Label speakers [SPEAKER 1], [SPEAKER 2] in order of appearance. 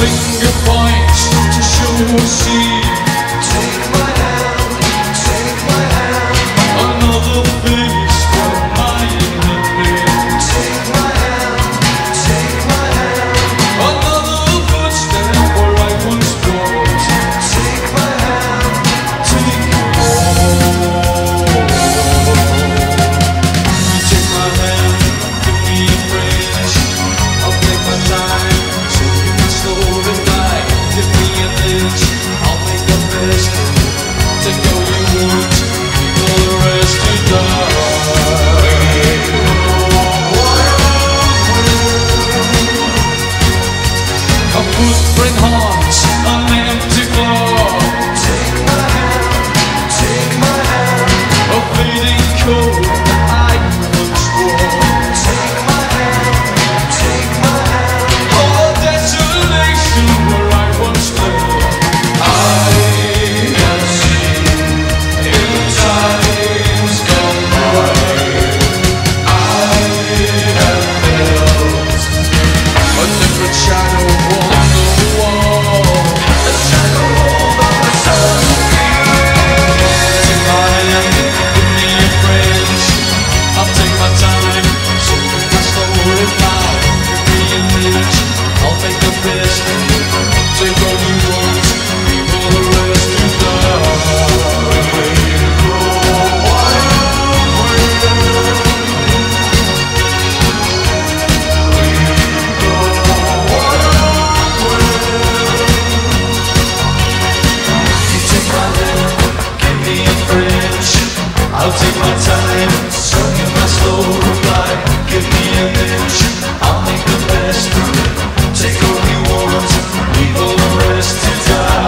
[SPEAKER 1] finger points to show a seed. Take my time, my slow reply Give me I'll make the best of it. Take you leave the rest to die.